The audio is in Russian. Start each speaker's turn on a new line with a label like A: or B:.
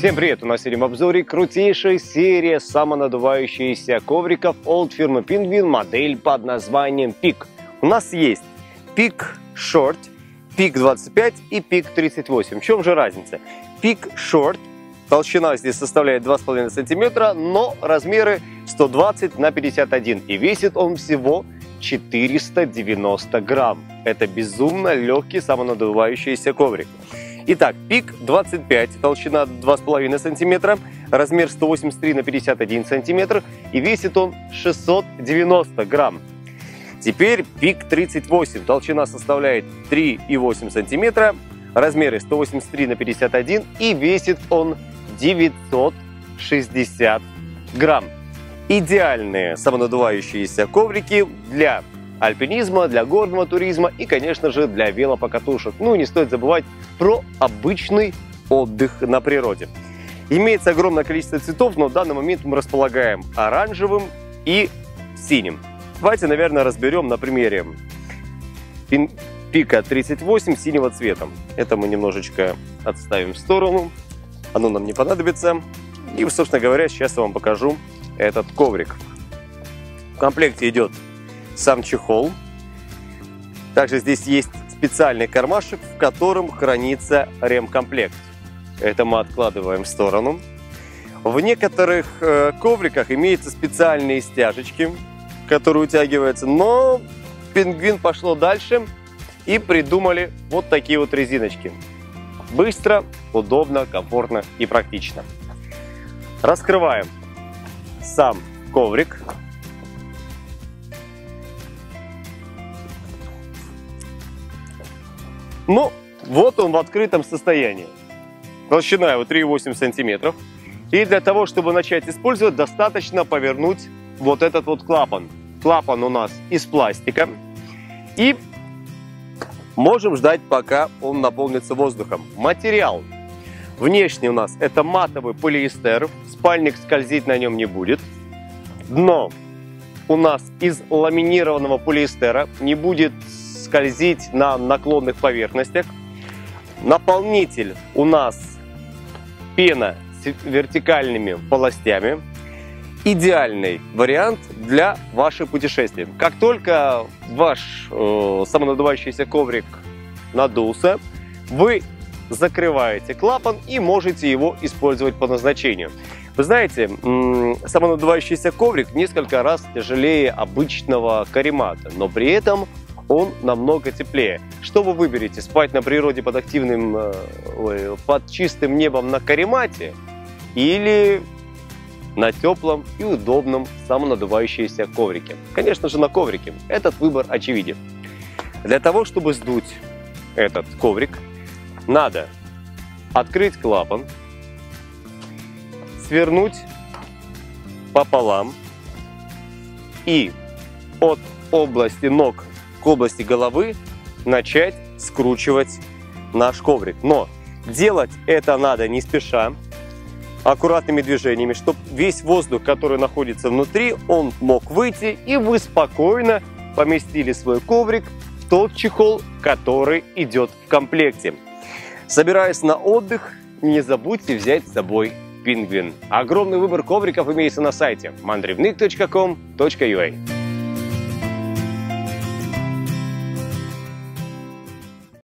A: Всем привет! У нас сегодня в обзоре крутейшая серия самонадувающихся ковриков от фирмы Penguin, модель под названием Peak. У нас есть Peak Short, Peak 25 и Peak 38. В чем же разница? Peak Short, толщина здесь составляет 2,5 сантиметра, но размеры 120 на 51 и весит он всего 490 грамм. Это безумно легкий самонадувающийся коврик. Итак, пик 25, толщина 2,5 см, размер 183 на 51 см и весит он 690 грамм. Теперь пик 38, толщина составляет 3,8 см, размеры 183 на 51 и весит он 960 грамм. Идеальные самонадувающиеся коврики для альпинизма, для горного туризма и, конечно же, для велопокатушек. Ну и не стоит забывать про обычный отдых на природе. Имеется огромное количество цветов, но в данный момент мы располагаем оранжевым и синим. Давайте, наверное, разберем на примере пика 38 синего цвета. Это мы немножечко отставим в сторону. Оно нам не понадобится. И, собственно говоря, сейчас я вам покажу этот коврик. В комплекте идет сам чехол. Также здесь есть специальный кармашек, в котором хранится ремкомплект. Это мы откладываем в сторону. В некоторых э, ковриках имеются специальные стяжечки, которые утягиваются, но пингвин пошло дальше и придумали вот такие вот резиночки. Быстро, удобно, комфортно и практично. Раскрываем сам коврик. Ну, вот он в открытом состоянии. Толщина его 3,8 сантиметров. И для того, чтобы начать использовать, достаточно повернуть вот этот вот клапан. Клапан у нас из пластика. И можем ждать, пока он наполнится воздухом. Материал. Внешне у нас это матовый полиэстер. Спальник скользить на нем не будет. Дно у нас из ламинированного полиэстера. Не будет скользить на наклонных поверхностях. Наполнитель у нас пена с вертикальными полостями. Идеальный вариант для ваших путешествий. Как только ваш э, самонадувающийся коврик надулся, вы закрываете клапан и можете его использовать по назначению. Вы знаете, самонадувающийся коврик несколько раз тяжелее обычного каремата, но при этом он намного теплее. Что вы выберете? Спать на природе под активным, э, ой, под чистым небом на каремате или на теплом и удобном самонадувающемся коврике? Конечно же на коврике. Этот выбор очевиден. Для того, чтобы сдуть этот коврик, надо открыть клапан, свернуть пополам и от области ног к области головы начать скручивать наш коврик. Но делать это надо не спеша, аккуратными движениями, чтобы весь воздух, который находится внутри, он мог выйти, и вы спокойно поместили свой коврик в тот чехол, который идет в комплекте. Собираясь на отдых, не забудьте взять с собой пингвин. Огромный выбор ковриков имеется на сайте mandrivnik.com.ua